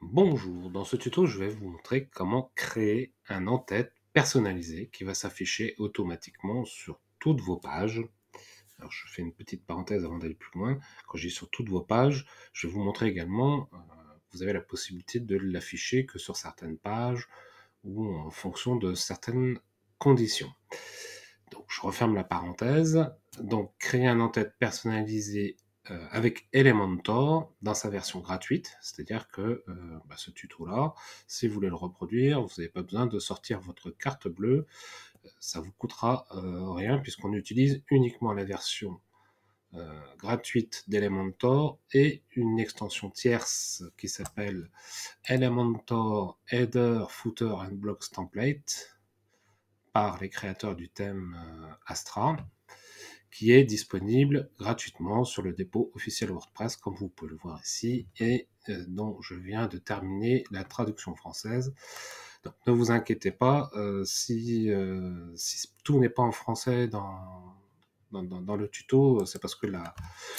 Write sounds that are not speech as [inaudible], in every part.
Bonjour, dans ce tuto, je vais vous montrer comment créer un en-tête personnalisé qui va s'afficher automatiquement sur toutes vos pages. Alors, je fais une petite parenthèse avant d'aller plus loin. Quand je dis sur toutes vos pages, je vais vous montrer également, euh, vous avez la possibilité de l'afficher que sur certaines pages ou en fonction de certaines conditions. Donc, je referme la parenthèse. Donc, créer un en-tête personnalisé euh, avec Elementor dans sa version gratuite, c'est-à-dire que euh, bah, ce tuto-là, si vous voulez le reproduire, vous n'avez pas besoin de sortir votre carte bleue, euh, ça vous coûtera rien puisqu'on utilise uniquement la version gratuite d'Elementor et une extension tierce qui s'appelle Elementor Header, Footer and Blocks Template par les créateurs du thème Astra qui est disponible gratuitement sur le dépôt officiel WordPress, comme vous pouvez le voir ici, et euh, dont je viens de terminer la traduction française. Donc ne vous inquiétez pas, euh, si, euh, si, tout n'est pas en français dans, dans, dans, le tuto, c'est parce que là,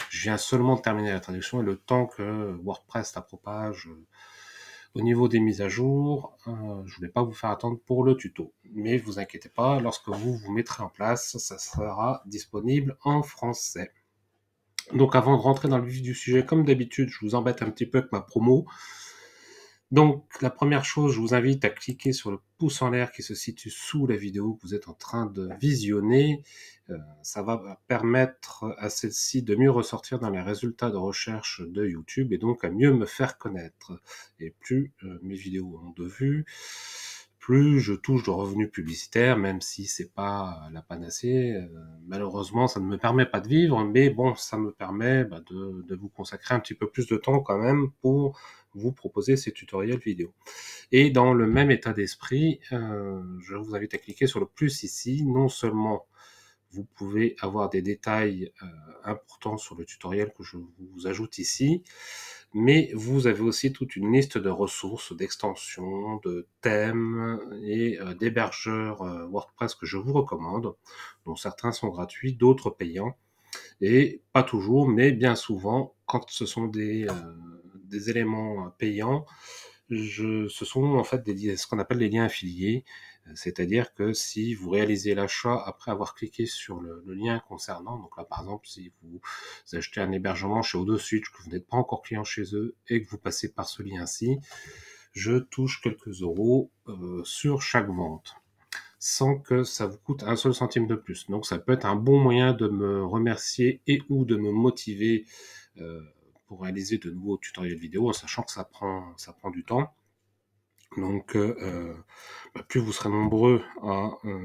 je viens seulement de terminer la traduction et le temps que WordPress la propage au niveau des mises à jour, euh, je ne vais pas vous faire attendre pour le tuto. Mais vous inquiétez pas, lorsque vous vous mettrez en place, ça sera disponible en français. Donc avant de rentrer dans le vif du sujet, comme d'habitude, je vous embête un petit peu avec ma promo. Donc, la première chose, je vous invite à cliquer sur le pouce en l'air qui se situe sous la vidéo que vous êtes en train de visionner. Euh, ça va permettre à celle-ci de mieux ressortir dans les résultats de recherche de YouTube et donc à mieux me faire connaître. Et plus euh, mes vidéos ont de vues, plus je touche de revenus publicitaires, même si c'est pas la panacée. Euh, malheureusement, ça ne me permet pas de vivre, mais bon, ça me permet bah, de, de, vous consacrer un petit peu plus de temps quand même pour vous proposer ces tutoriels vidéo. Et dans le même état d'esprit, euh, je vous invite à cliquer sur le plus ici. Non seulement vous pouvez avoir des détails euh, importants sur le tutoriel que je vous ajoute ici, mais vous avez aussi toute une liste de ressources, d'extensions, de thèmes et euh, d'hébergeurs WordPress que je vous recommande, dont certains sont gratuits, d'autres payants, et pas toujours, mais bien souvent, quand ce sont des, des éléments euh, payants, ce sont en fait des, ce qu'on appelle les liens affiliés. Euh, c'est-à-dire que si vous réalisez l'achat après avoir cliqué sur le, lien concernant, donc là par exemple si vous, achetez un hébergement chez O2 Switch, que vous n'êtes pas encore client chez eux et que vous passez par ce lien-ci, je touche quelques euros euh, sur chaque vente sans que ça vous coûte un seul centime de plus. Donc ça peut être un bon moyen de me remercier et ou de me motiver pour réaliser de nouveaux tutoriels vidéo, en sachant que ça prend du temps. Donc, euh, euh, bah, plus vous serez nombreux à euh,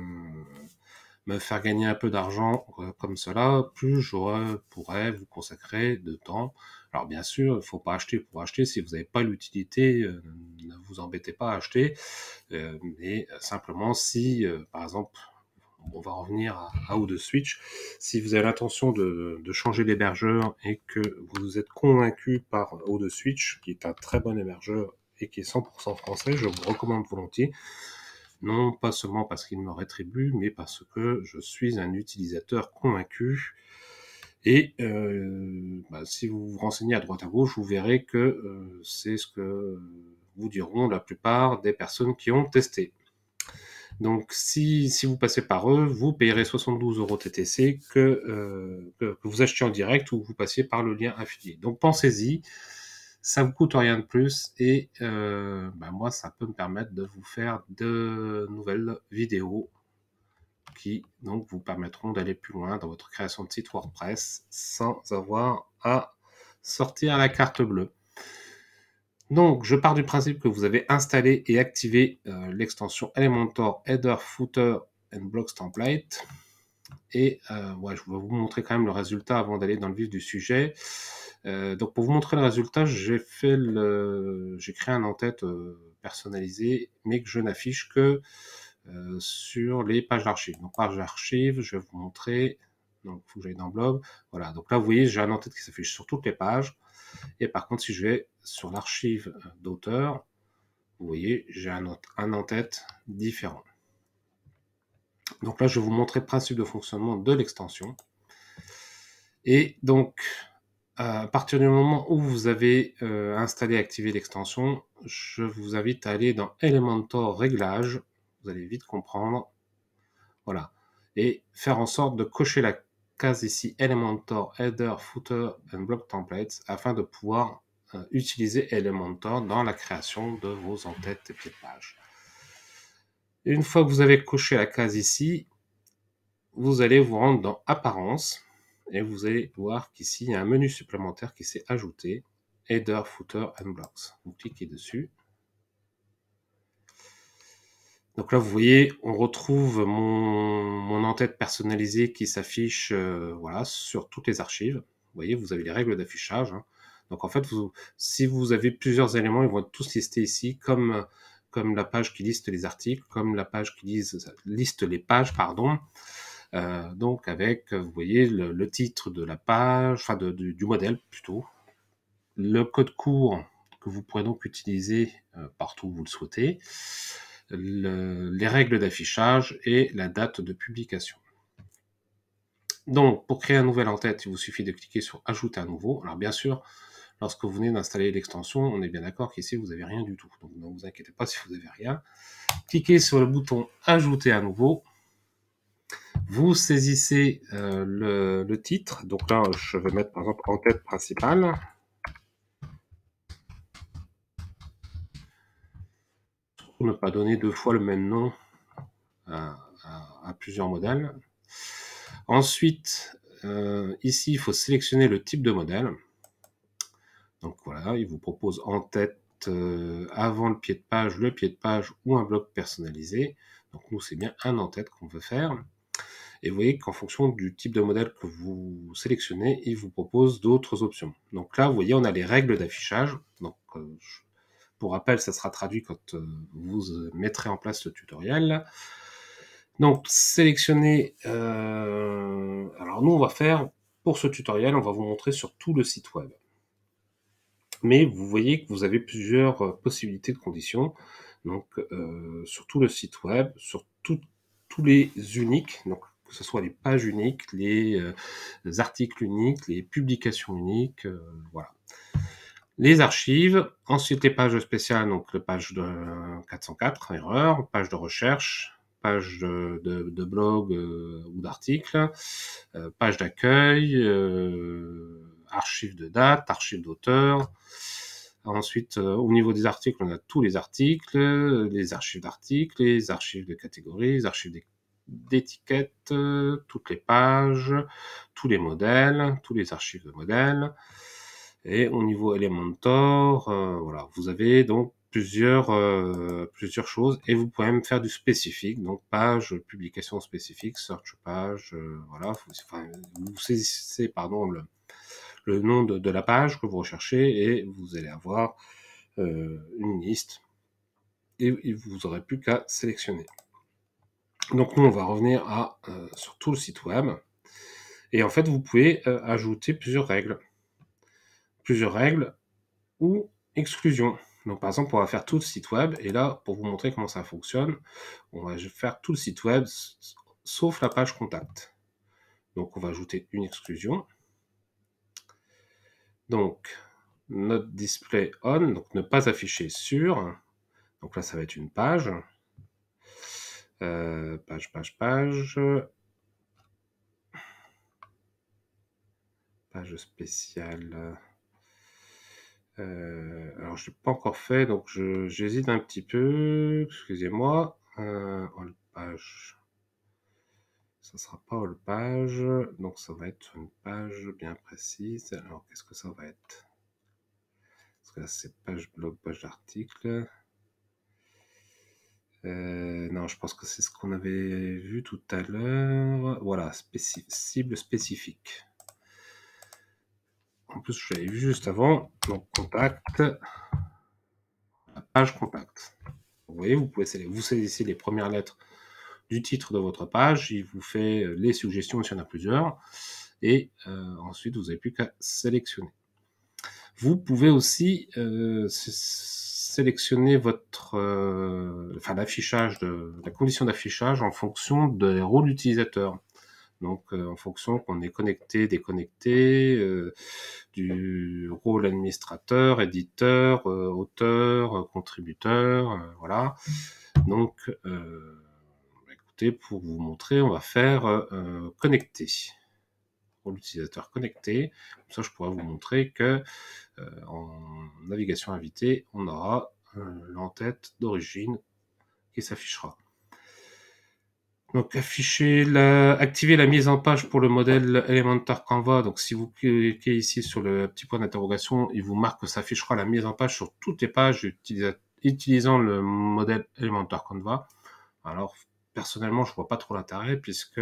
me faire gagner un peu d'argent comme cela, plus je pourrais vous consacrer de temps. Alors bien sûr, il ne faut pas acheter pour acheter. Si vous n'avez pas l'utilité, ne vous embêtez pas à acheter. mais simplement si, par exemple, on va revenir à, de Switch. Si vous avez l'intention de, changer d'hébergeur et que vous êtes convaincu par ou Switch, qui est un très bon hébergeur et qui est 100% français, je vous recommande volontiers. Non pas seulement parce qu'il me rétribue, mais parce que je suis un utilisateur convaincu. Et euh, bah, si vous vous renseignez à droite à gauche, vous verrez que euh, c'est ce que vous diront la plupart des personnes qui ont testé. Donc, si, si vous passez par eux, vous payerez 72 euros TTC euh, que, que, vous achetez en direct ou vous passiez par le lien affilié. Donc, pensez-y. Ça vous coûte rien de plus et euh, ben moi, ça peut me permettre de vous faire de nouvelles vidéos qui donc vous permettront d'aller plus loin dans votre création de site WordPress sans avoir à sortir la carte bleue. Donc, je pars du principe que vous avez installé et activé euh, l'extension Elementor Header, Footer and Blocks Template. Et euh, je vais vous montrer quand même le résultat avant d'aller dans le vif du sujet. Euh, donc, pour vous montrer le résultat, j'ai créé un en-tête personnalisé, mais que je n'affiche que sur les pages d'archives. Donc, page d'archives, je vais vous montrer. Donc, il faut que j'aille dans Blob. Voilà. Donc là, vous voyez, j'ai un en-tête qui s'affiche sur toutes les pages. Et par contre, si je vais sur l'archive d'auteur, vous voyez, j'ai un, en-tête différent. Donc là, je vais vous montrer le principe de fonctionnement de l'extension. Et donc, à partir du moment où vous avez euh, installé et activé l'extension, je vous invite à aller dans Elementor Réglages. Vous allez vite comprendre. Voilà. Et faire en sorte de cocher la case ici Elementor Header, Footer and Block Templates afin de pouvoir euh, utiliser Elementor dans la création de vos entêtes et pieds de page. Une fois que vous avez coché la case ici, vous allez vous rendre dans Apparence et vous allez voir qu'ici, il y a un menu supplémentaire qui s'est ajouté, Header, Footer and Blocks. Vous cliquez dessus. Donc là, vous voyez, on retrouve mon, en-tête personnalisée qui s'affiche euh, voilà, sur toutes les archives. Vous voyez, vous avez les règles d'affichage. Hein. Donc en fait, si vous avez plusieurs éléments, ils vont être tous listés ici, comme, comme la page qui liste les articles, comme la page qui liste, liste les pages, pardon. Euh, donc avec, vous voyez, le, titre de la page, enfin du, modèle plutôt, le code court que vous pourrez donc utiliser euh, partout où vous le souhaitez, les règles d'affichage et la date de publication. Donc, pour créer un nouvel en-tête, il vous suffit de cliquer sur Ajouter à nouveau. Alors, bien sûr, lorsque vous venez d'installer l'extension, on est bien d'accord qu'ici, vous n'avez rien du tout. Donc, ne vous inquiétez pas si vous n'avez rien. Cliquez sur le bouton Ajouter à nouveau. Vous saisissez euh, le, titre. Donc là, je vais mettre par exemple en tête principale. Pour ne pas donner deux fois le même nom à, plusieurs modèles. Ensuite, euh, ici, il faut sélectionner le type de modèle. Donc voilà, il vous propose en tête euh, avant le pied de page, le pied de page ou un bloc personnalisé. Donc nous, c'est bien un en-tête qu'on veut faire. Et vous voyez qu'en fonction du type de modèle que vous sélectionnez, il vous propose d'autres options. Donc là, vous voyez, on a les règles d'affichage. Donc, euh, pour rappel, ça sera traduit quand euh, vous mettrez en place le tutoriel. Donc, sélectionnez... Euh, alors, nous, on va faire, pour ce tutoriel, on va vous montrer sur tout le site web. Mais vous voyez que vous avez plusieurs possibilités de conditions. Donc, sur tout le site web, sur tous les uniques, donc que ce soit les pages uniques, les, euh, articles uniques, les publications uniques, euh, voilà. Les archives, ensuite les pages spéciales, donc le page de 404, erreur, page de recherche, page de, blog euh, ou d'article, page d'accueil, archives de date, archives d'auteur. Ensuite, au niveau des articles, on a tous les articles, les archives d'articles, les archives de catégories, les archives des d'étiquettes, euh, toutes les pages, tous les modèles, tous les archives de modèles. Et au niveau Elementor, euh, voilà, vous avez donc plusieurs, euh, plusieurs choses et vous pouvez même faire du spécifique, donc page, publication spécifique, search page, voilà, vous saisissez pardon, le, nom de, la page que vous recherchez et vous allez avoir une liste et vous aurez plus qu'à sélectionner. Donc nous, on va revenir à, euh, sur tout le site web. Et en fait, vous pouvez euh, ajouter plusieurs règles. Plusieurs règles ou exclusions. Donc par exemple, on va faire tout le site web. Et là, pour vous montrer comment ça fonctionne, on va faire tout le site web sauf la page contact. Donc on va ajouter une exclusion. Donc, notre display on, donc ne pas afficher sur. Donc là, ça va être une page. Euh, page, page, page. Page spéciale. Euh, alors, je n'ai pas encore fait, donc j'hésite un petit peu. Excusez-moi. Euh, all page. Ça sera pas all page, donc ça va être une page bien précise. Alors, qu'est-ce que ça va être? Parce que là, c'est page blog, page d'article. Euh, non, je pense que c'est ce qu'on avait vu tout à l'heure. Voilà, cible spécifique. En plus, je l'avais vu juste avant. Donc, contact. Page contact. Vous voyez, vous pouvez vous saisissez les premières lettres du titre de votre page. Il vous fait les suggestions s'il y en a plusieurs. Et euh, ensuite, vous n'avez plus qu'à sélectionner. Vous pouvez aussi euh, sélectionner votre, euh, enfin l'affichage de la condition d'affichage en fonction des rôles utilisateurs. Donc, en fonction qu'on est connecté, déconnecté, du rôle administrateur, éditeur, auteur, contributeur, voilà. Donc, écoutez, pour vous montrer, on va faire connecter l'utilisateur connecté. Comme ça, je pourrais vous montrer que euh, en navigation invitée, on aura euh, l'entête d'origine s'affichera. Donc afficher la, activer la mise en page pour le modèle Elementor Canva. Donc si vous cliquez ici sur le petit point d'interrogation, il vous marque que s'affichera la mise en page sur toutes les pages utilisant le modèle Elementor Canva. Alors personnellement, je vois pas trop l'intérêt puisque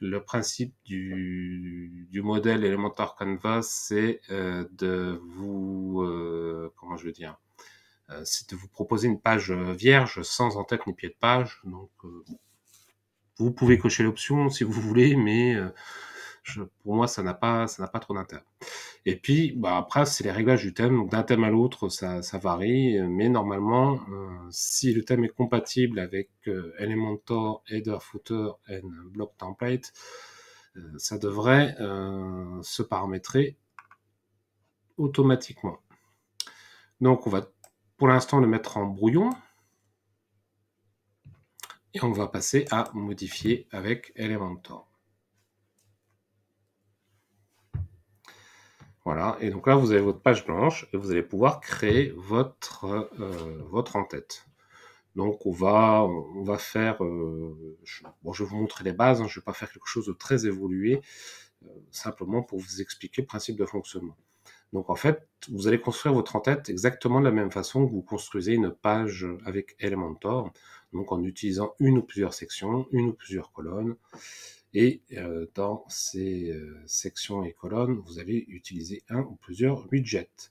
le principe du, du modèle Elementor Canvas, c'est euh, de vous, euh, comment je veux dire, c'est de vous proposer une page vierge sans en-tête ni pied de page. Donc, vous pouvez cocher l'option si vous voulez, mais pour moi, ça n'a pas, ça n'a pas trop d'intérêt. Et puis, bah, après, c'est les réglages du thème. Donc, d'un thème à l'autre, ça, varie. Mais normalement, euh, si le thème est compatible avec euh, Elementor, Header, Footer et Block Template, euh, ça devrait se paramétrer automatiquement. Donc, on va pour l'instant le mettre en brouillon. Et on va passer à modifier avec Elementor. Voilà, et donc là, vous avez votre page blanche et vous allez pouvoir créer votre, euh, votre en-tête. Donc on va, faire, euh, je, bon, je vais vous montrer les bases, hein, je ne vais pas faire quelque chose de très évolué, euh, simplement pour vous expliquer le principe de fonctionnement. Donc en fait, vous allez construire votre en-tête exactement de la même façon que vous construisez une page avec Elementor, donc en utilisant une ou plusieurs sections, une ou plusieurs colonnes, et euh, dans ces euh, sections et colonnes, vous allez utiliser un ou plusieurs widgets.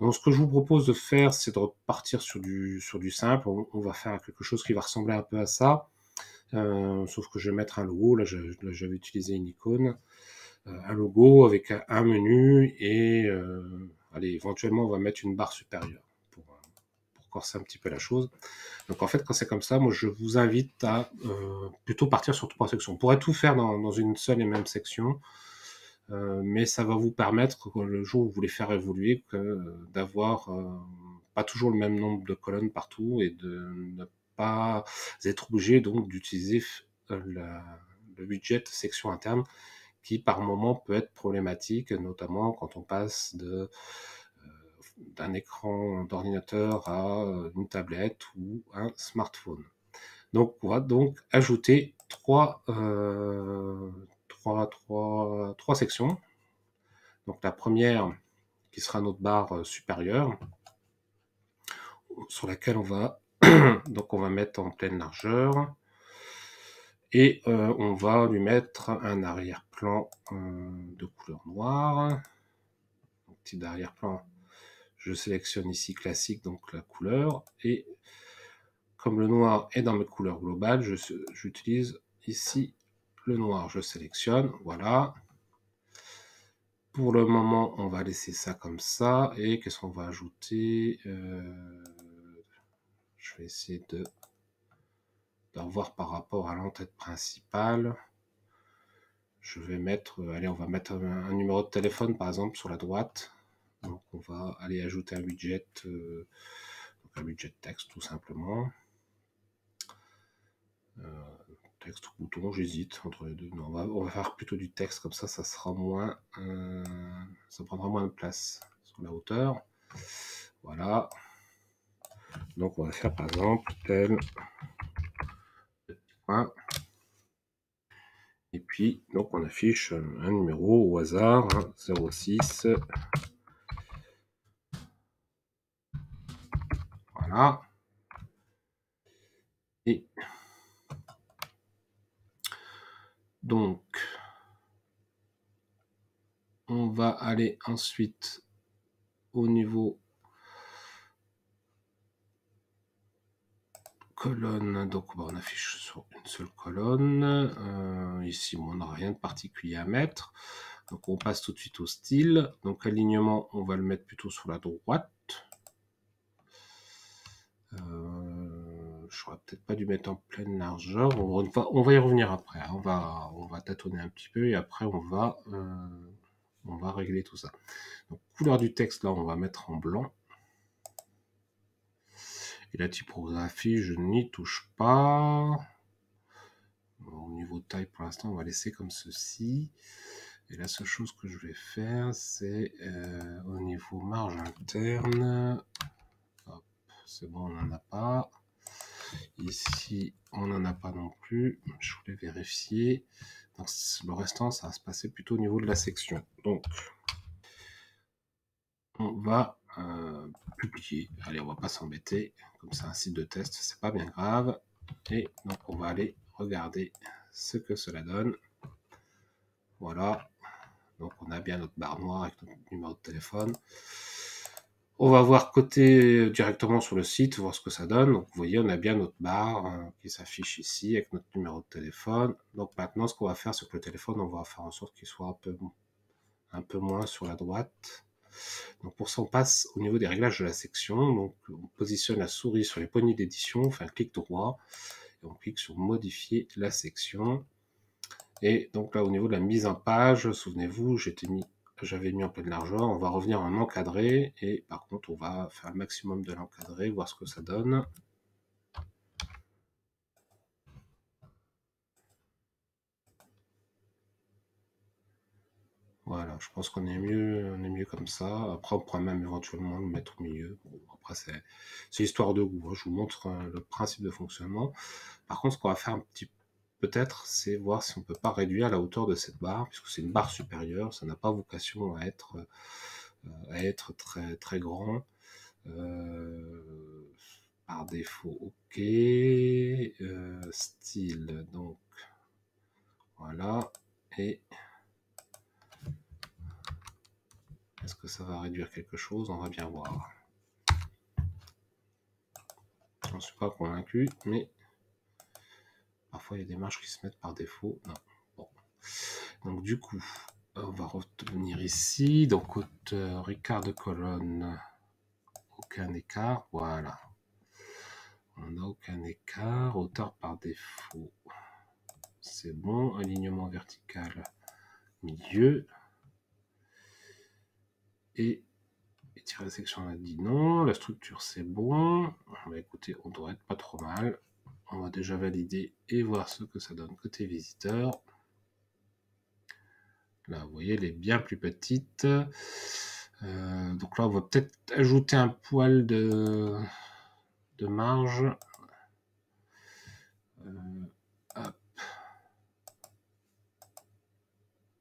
Donc ce que je vous propose de faire, c'est de repartir sur du, simple. On, va faire quelque chose qui va ressembler un peu à ça. Euh, sauf que je vais mettre un logo. Là, j'avais utilisé une icône. Un logo avec un, menu et allez, éventuellement, on va mettre une barre supérieure c'est un petit peu la chose. Donc en fait, quand c'est comme ça, moi je vous invite à euh, plutôt partir sur trois sections. On pourrait tout faire dans, une seule et même section, euh, mais ça va vous permettre, le jour où vous voulez faire évoluer, d'avoir euh, pas toujours le même nombre de colonnes partout et de ne pas être obligé donc d'utiliser le budget section interne qui par moment peut être problématique, notamment quand on passe de d'un écran d'ordinateur à euh, une tablette ou un smartphone. Donc on va donc ajouter trois, euh, trois, trois, trois sections. Donc la première qui sera notre barre euh, supérieure sur laquelle on va [clears throat] donc on va mettre en pleine largeur et on va lui mettre un arrière-plan de couleur noire. Petit arrière-plan je sélectionne ici classique, donc la couleur, et comme le noir est dans mes couleurs globales, j'utilise ici le noir, je sélectionne, voilà. Pour le moment, on va laisser ça comme ça, et qu'est-ce qu'on va ajouter? Euh, Je vais essayer de, de revoir par rapport à l'entête principale. Je vais mettre, allez, on va mettre un numéro de téléphone par exemple sur la droite. Donc on va aller ajouter un widget, euh, un widget texte tout simplement. Euh, texte ou bouton, j'hésite entre les deux. Non, on va, faire plutôt du texte, comme ça, ça sera moins, euh, ça prendra moins de place sur la hauteur. Voilà. Donc on va faire par exemple tel Et puis, donc on affiche un numéro au hasard, 06 hein, Et donc, on va aller ensuite au niveau Donc, on affiche sur une seule colonne. Euh, ici, on n'a rien de particulier à mettre. Donc, on passe tout de suite au style. Donc, alignement, on va le mettre plutôt sur la droite. Euh, je j'aurais peut-être pas dû mettre en pleine largeur. On va, on va y revenir après. Hein. On va, on va tâtonner un petit peu et après on va, euh, on va régler tout ça. Donc, couleur du texte, là, on va mettre en blanc. Et la typographie, je n'y touche pas. au niveau taille, pour l'instant, on va laisser comme ceci. Et la seule chose que je vais faire, c'est euh, au niveau marge interne. C'est bon, on n'en a pas. Ici, on n'en a pas non plus. Je voulais vérifier. le restant, ça va se passer plutôt au niveau de la section. Donc, on va euh, publier. Allez, on va pas s'embêter. Comme c'est un site de test, c'est pas bien grave. Et donc, on va aller regarder ce que cela donne. Voilà. Donc on a bien notre barre noire avec notre numéro de téléphone. On va voir côté directement sur le site, voir ce que ça donne. Donc vous voyez, on a bien notre barre hein, qui s'affiche ici avec notre numéro de téléphone. Donc maintenant, ce qu'on va faire, c'est que le téléphone, on va faire en sorte qu'il soit un peu, un peu moins sur la droite. Donc pour ça, on passe au niveau des réglages de la section. On positionne la souris sur les poignées d'édition, on fait un clic droit et on clique sur modifier la section. Et donc là, au niveau de la mise en page, souvenez-vous, j'avais mis en pleine largeur. On va revenir en encadré. Et par contre, on va faire le maximum de l'encadré, voir ce que ça donne. Voilà, je pense qu'on est mieux, on est mieux comme ça. Après, on pourrait même éventuellement le mettre au milieu. après, c'est histoire de goût. Hein. Je vous montre euh, le principe de fonctionnement. Par contre, ce qu'on va faire un petit peu peut-être, c'est voir si on peut pas réduire la hauteur de cette barre, puisque c'est une barre supérieure, ça n'a pas vocation à être, euh, à être très, très grand. Euh, par défaut, ok. Style, donc voilà. Et est-ce que ça va réduire quelque chose? On va bien voir. Je ne suis pas convaincu, mais Parfois, il y a des marges qui se mettent par défaut. Donc, du coup, on va revenir ici. Donc, hauteur, écart de colonne, aucun écart. Voilà. On n'a aucun écart. Hauteur par défaut. C'est bon. Alignement vertical, milieu. Et étirer la section, on a dit non. La structure, c'est bon. Bah, écoutez, on devrait être pas trop mal on va déjà valider et voir ce que ça donne côté visiteur. Là, vous voyez, elle est bien plus petite. Euh, donc là, on va peut-être ajouter un poil de, marge. Euh,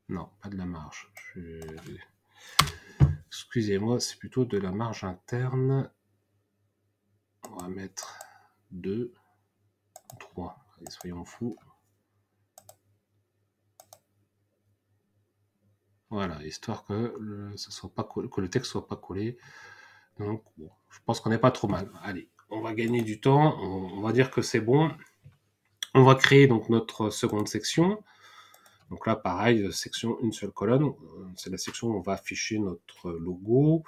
non, pas de la marge. Excusez-moi, c'est plutôt de la marge interne. On va mettre 2. 3. soyons fous. Voilà, histoire que le, soit que le texte soit pas collé. Donc, je pense qu'on n'est pas trop mal. Allez, on va gagner du temps. On, va dire que c'est bon. On va créer donc notre seconde section. Donc là, pareil, section une seule colonne. C'est la section où on va afficher notre logo.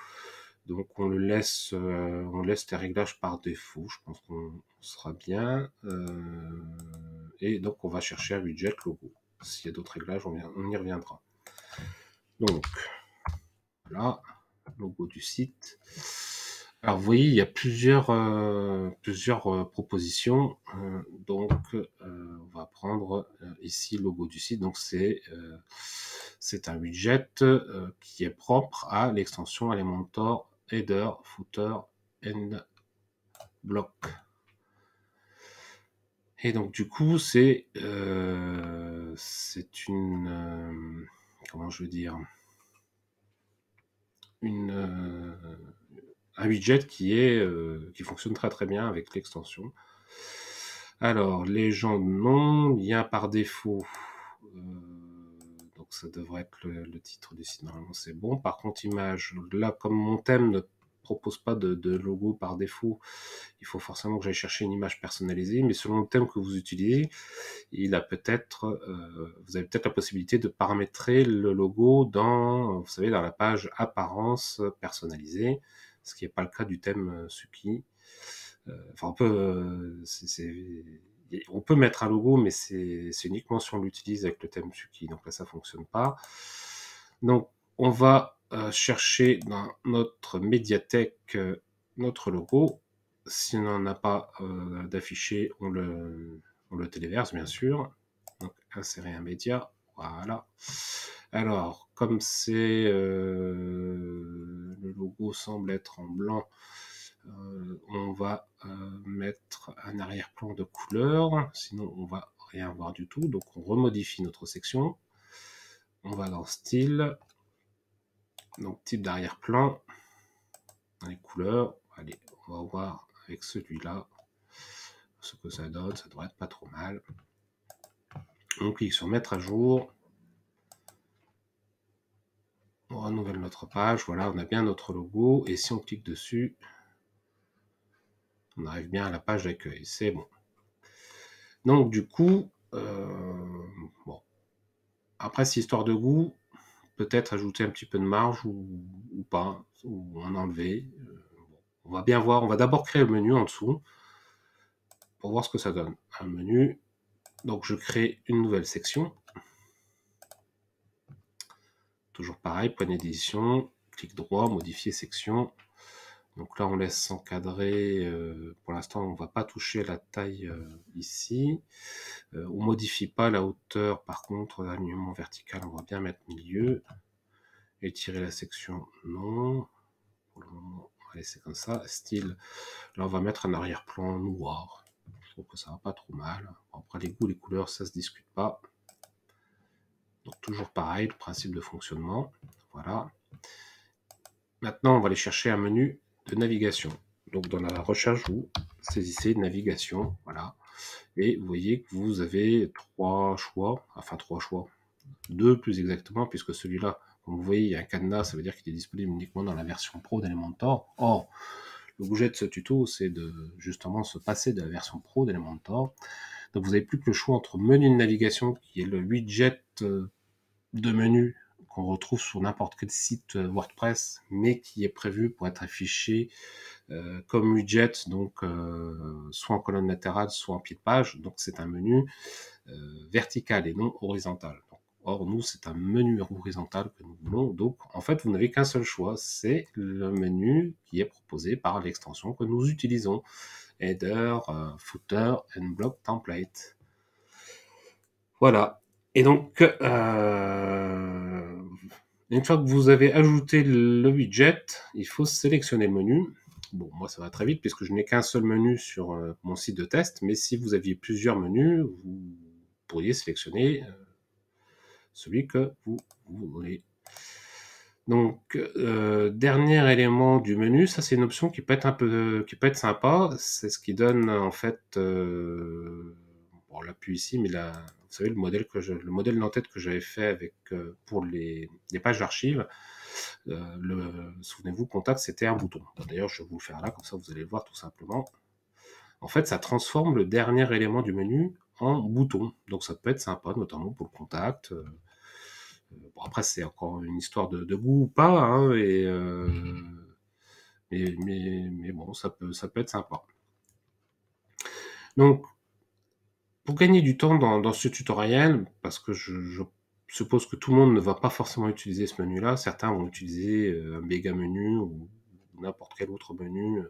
Donc on le laisse, euh, on laisse les réglages par défaut. Je pense qu'on sera bien. Euh, et donc on va chercher un widget logo. S'il y a d'autres réglages, on, y reviendra. Donc voilà, logo du site. Alors vous voyez, il y a plusieurs, euh, plusieurs propositions. donc on va prendre ici logo du site. Donc c'est c'est un widget qui est propre à l'extension Elementor header, footer, end block. Et donc du coup, c'est euh, c'est une euh, comment je veux dire une euh, un widget qui est qui fonctionne très très bien avec l'extension. Alors les gens non, lien par défaut. donc ça devrait être le, le titre du site. Normalement c'est bon. Par contre image, là comme mon thème ne propose pas de, logo par défaut. Il faut forcément que j'aille chercher une image personnalisée, mais selon le thème que vous utilisez, il a peut-être, euh, vous avez peut-être la possibilité de paramétrer le logo dans, vous savez, dans la page apparence personnalisée, ce qui n'est pas le cas du thème euh, Suki. on peut, on peut mettre un logo, mais c'est uniquement si on l'utilise avec le thème Suki. Donc là, ça fonctionne pas. Donc, on va chercher dans notre médiathèque notre logo. Si on n'en a pas d'affiché, on le, on le téléverse, bien sûr. Donc, insérer un média. Voilà. Alors, comme c'est euh, le logo semble être en blanc, euh, on va euh, mettre un arrière-plan de couleur, sinon on va rien voir du tout. Donc on remodifie notre section. On va dans style, donc type d'arrière-plan, les couleurs. Allez, on va voir avec celui-là ce que ça donne. Ça devrait être pas trop mal. On clique sur mettre à jour. On renouvelle notre page. Voilà, on a bien notre logo. Et si on clique dessus, on arrive bien à la page d'accueil. C'est bon. Donc, du coup, euh, bon. Après, c'est histoire de goût. Peut-être ajouter un petit peu de marge ou, pas, ou en enlever. Euh, on va bien voir. On va d'abord créer le menu en dessous pour voir ce que ça donne. Un menu. Donc, je crée une nouvelle section. Toujours pareil, poignée d'édition, clic droit, modifier section. Donc là, on laisse s'encadrer. Euh, pour l'instant, on ne va pas toucher la taille euh, ici. Euh, on modifie pas la hauteur. Par contre, l'alignement vertical, on va bien mettre milieu. Étirer la section, non. Pour le moment, on va laisser comme ça. Style, là, on va mettre un arrière-plan noir. Je trouve que ça va pas trop mal. Après, les goûts, les couleurs, ça se discute pas. Toujours pareil, le principe de fonctionnement. Voilà. Maintenant, on va aller chercher un menu de navigation. Donc dans la recherche, vous saisissez navigation, voilà. Et vous voyez que vous avez trois choix, enfin trois choix, deux plus exactement, puisque celui-là, comme vous voyez, il y a un cadenas, ça veut dire qu'il est disponible uniquement dans la version pro d'Elementor. Or, le bouget de ce tuto, c'est de justement se passer de la version pro d'Elementor. Donc vous n'avez plus que le choix entre menu de navigation, qui est le widget euh, de menu qu'on retrouve sur n'importe quel site euh, WordPress, mais qui est prévu pour être affiché euh, comme widget, donc euh, soit en colonne latérale, soit en pied de page. Donc c'est un menu vertical et non horizontal. or nous, c'est un menu horizontal que nous voulons. Donc en fait, vous n'avez qu'un seul choix, c'est le menu qui est proposé par l'extension que nous utilisons. Header, footer and block template. Voilà. Et donc, euh, une fois que vous avez ajouté le widget, il faut sélectionner le menu. Bon, moi, ça va très vite puisque je n'ai qu'un seul menu sur euh, mon site de test, mais si vous aviez plusieurs menus, vous pourriez sélectionner euh, celui que vous, voulez. Donc, dernier élément du menu, ça c'est une option qui peut être un peu, qui peut être sympa. C'est ce qui donne en fait, bon, on l'a plus ici, mais la, vous savez, le modèle, que je, le modèle d'entête que j'avais fait avec, euh, pour les, pages d'archives, euh, souvenez-vous, contact, c'était un bouton. D'ailleurs, je vais vous le faire là, comme ça vous allez le voir tout simplement. En fait, ça transforme le dernier élément du menu en bouton. Donc ça peut être sympa, notamment pour le contact. Euh, bon, après, c'est encore une histoire de, goût ou pas, hein, et, mais, mais, mais, bon, ça peut, ça peut être sympa. Donc, pour gagner du temps dans, ce tutoriel, parce que je, suppose que tout le monde ne va pas forcément utiliser ce menu-là, certains vont utiliser euh, un méga menu ou n'importe quel autre menu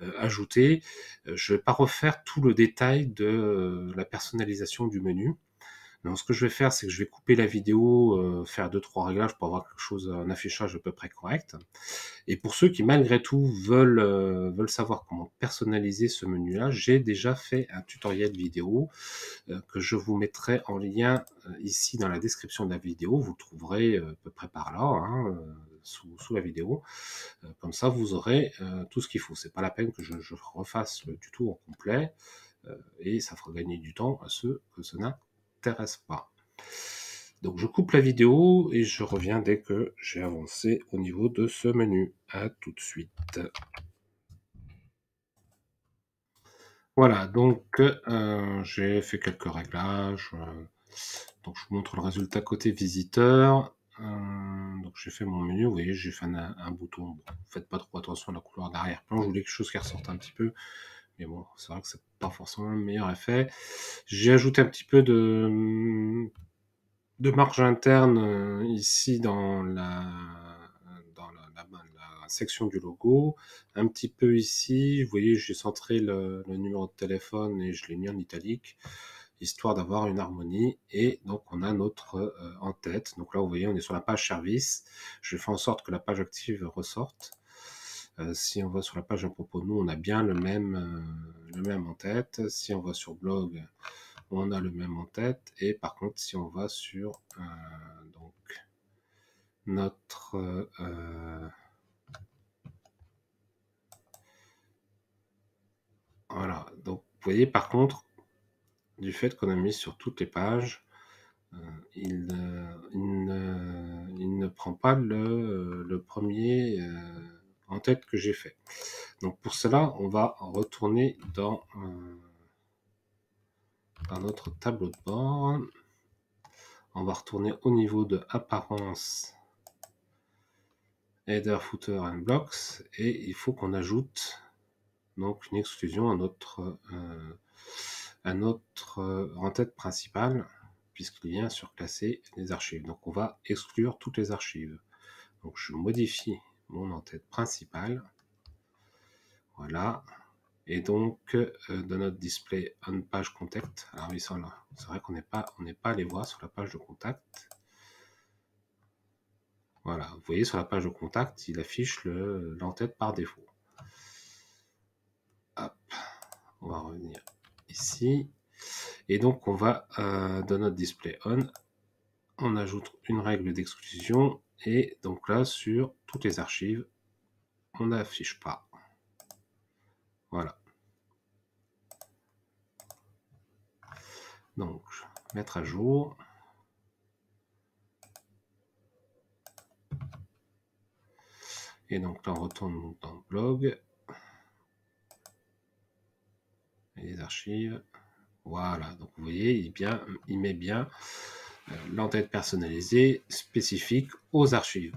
euh, ajouté. Euh, je ne vais pas refaire tout le détail de la personnalisation du menu. Donc, ce que je vais faire, c'est que je vais couper la vidéo, euh, faire deux trois réglages pour avoir quelque chose, un affichage à peu près correct. Et pour ceux qui malgré tout veulent euh, veulent savoir comment personnaliser ce menu-là, j'ai déjà fait un tutoriel vidéo euh, que je vous mettrai en lien ici dans la description de la vidéo. Vous le trouverez à peu près par là. Hein, sous, sous, la vidéo. comme ça, vous aurez tout ce qu'il faut. C'est pas la peine que je, je, refasse le tuto en complet et ça fera gagner du temps à ceux que ce n'a pas. Donc je coupe la vidéo et je reviens dès que j'ai avancé au niveau de ce menu. À tout de suite. Voilà, donc euh, j'ai fait quelques réglages. Euh, donc je vous montre le résultat côté visiteur. donc j'ai fait mon menu, vous voyez, j'ai fait un, bouton. faites pas trop attention à la couleur d'arrière-plan, je voulais quelque chose qui ressorte un petit peu. Mais bon, c'est vrai que c'est pas forcément le meilleur effet. J'ai ajouté un petit peu de, de marge interne euh, ici dans la, dans la, section du logo. Un petit peu ici, vous voyez, j'ai centré le, numéro de téléphone et je l'ai mis en italique histoire d'avoir une harmonie. Et donc, on a notre euh, en-tête. Donc là, vous voyez, on est sur la page service. Je fais en sorte que la page active ressorte. Euh, si on va sur la page à propos de nous, on a bien le même, euh, le même en tête. Si on va sur blog, on a le même en tête. Et par contre, si on va sur donc, notre... voilà, donc vous voyez par contre, du fait qu'on a mis sur toutes les pages, euh, il, il, ne, prend pas le, premier euh, en tête que j'ai fait. Donc pour cela, on va retourner dans, euh, dans notre tableau de bord. On va retourner au niveau de apparence, header, footer and blocks, et il faut qu'on ajoute donc une exclusion à notre à notre euh, en-tête principale, puisqu'il vient surclasser les archives. Donc on va exclure toutes les archives. Donc je modifie mon en-tête principale. Voilà. Et donc, euh, dans notre display on page contact, alors sont là. C'est vrai qu'on n'est pas, on n'est pas les voir sur la page de contact. Voilà, vous voyez sur la page de contact, il affiche l'entête par défaut. Hop, on va revenir ici. Et donc, on va, euh, dans notre display on, on ajoute une règle d'exclusion. Et donc là, sur toutes les archives, on n'affiche pas. Voilà. Donc, mettre à jour. Et donc là, on retourne dans le blog. les archives. Voilà, donc vous voyez, il, bien, il met bien l'entête personnalisée spécifique aux archives.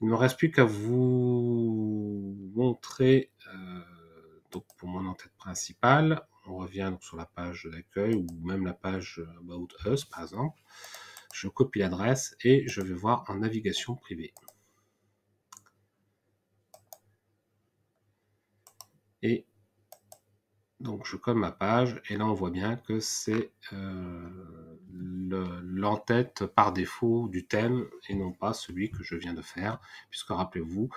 Il ne me reste plus qu'à vous montrer, euh, donc pour mon entête principale, on revient sur la page d'accueil ou même la page About Us par exemple. Je copie l'adresse et je vais voir en navigation privée. Et donc je colle ma page et là on voit bien que c'est euh, l'entête par défaut du thème et non pas celui que je viens de faire puisque rappelez-vous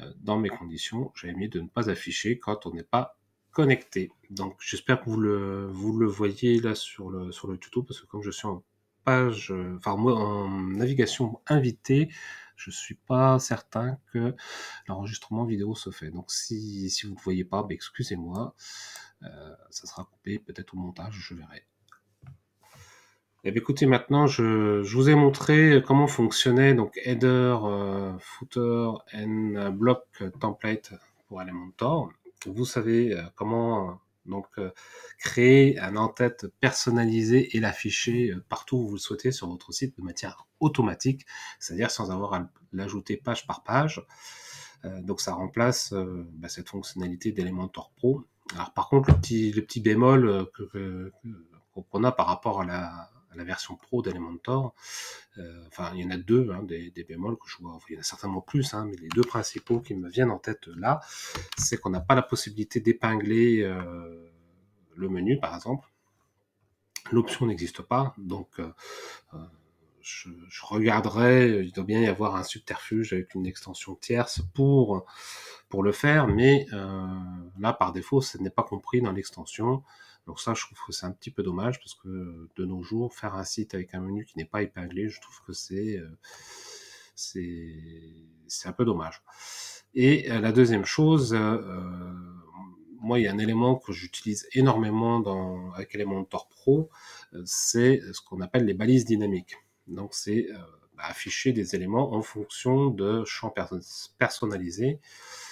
euh, dans mes conditions j'avais mis de ne pas afficher quand on n'est pas connecté. Donc j'espère que vous le, voyez là sur le, sur le tuto parce que comme je suis en page, enfin moi en navigation invitée, je suis pas certain que l'enregistrement vidéo se fait. Donc si, si vous ne voyez pas, ben, excusez-moi. Euh, ça sera coupé peut-être au montage, je verrai. Eh écoutez, maintenant, je, vous ai montré comment fonctionnait donc header, euh, footer and block template pour Elementor. Vous savez euh, comment donc créer un en-tête personnalisé et l'afficher partout où vous le souhaitez sur votre site de manière automatique, c'est-à-dire sans avoir à l'ajouter page par page. donc ça remplace bah, cette fonctionnalité d'Elementor Pro alors par contre, le petit, le petit bémol euh, qu'on a par rapport à la, version pro d'Elementor, euh, enfin il y en a deux, hein, des, bémols que je vois, il y en a certainement plus, hein, mais les deux principaux qui me viennent en tête là, c'est qu'on n'a pas la possibilité d'épingler euh, le menu par exemple. L'option n'existe pas, donc je, regarderai, il doit bien y avoir un subterfuge avec une extension tierce pour, pour le faire, mais euh, là, par défaut, ce n'est pas compris dans l'extension. Donc ça, je trouve que c'est un petit peu dommage, parce que de nos jours, faire un site avec un menu qui n'est pas épinglé, je trouve que c'est euh, c'est un peu dommage. Et euh, la deuxième chose, moi, il y a un élément que j'utilise énormément dans, avec Elementor Pro, c'est ce qu'on appelle les balises dynamiques. Donc c'est euh, bah, afficher des éléments en fonction de champs personnalisés euh,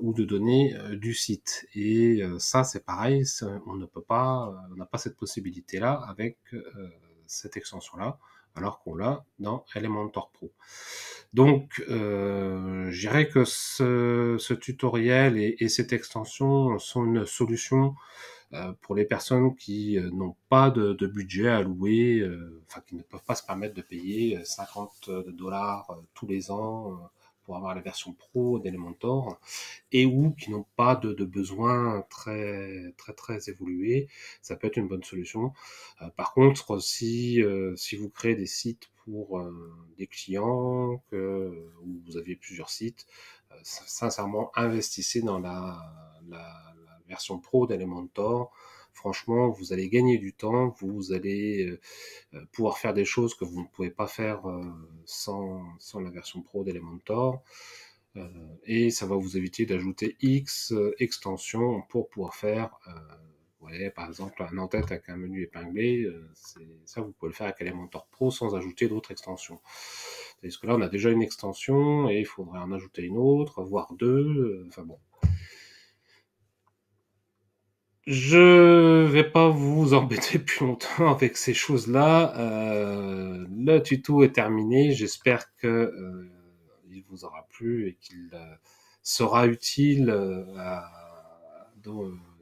ou de données euh, du site. Et ça c'est pareil, on ne peut pas, on n'a pas cette possibilité là avec cette extension là. alors qu'on l'a dans Elementor Pro. Donc, euh, je dirais que ce, tutoriel et, cette extension sont une solution euh, pour les personnes qui euh, n'ont pas de, budget à louer, enfin qui ne peuvent pas se permettre de payer 50 dollars tous les ans pour avoir la version pro d'Elementor et ou qui n'ont pas de, de besoins très très très évolués, ça peut être une bonne solution. Euh, par contre, si euh, si vous créez des sites pour euh, des clients que vous avez plusieurs sites, sincèrement investissez dans la, la, la version pro d'Elementor franchement, vous allez gagner du temps, vous allez euh, euh, pouvoir faire des choses que vous ne pouvez pas faire euh, sans, la version pro d'Elementor. et ça va vous éviter d'ajouter X extensions pour pouvoir faire, par exemple, un en-tête avec un menu épinglé. ça, vous pouvez le faire avec Elementor Pro sans ajouter d'autres extensions. Parce que là, on a déjà une extension et il faudrait en ajouter une autre, voire deux. Enfin bon, je vais pas vous embêter [laughs] plus longtemps avec ces choses-là. Euh, le tuto est terminé. J'espère que euh, il vous aura plu et qu'il euh, sera utile à de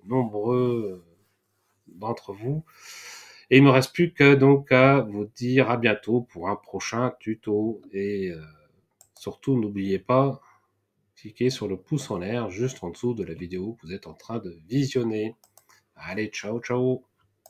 nombreux d'entre vous. Et il me reste plus que donc à vous dire à bientôt pour un prochain tuto. Et surtout, n'oubliez pas, cliquez sur le pouce en l'air juste en dessous de la vidéo que vous êtes en train de visionner. 爱的求求